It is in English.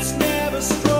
It's never strong.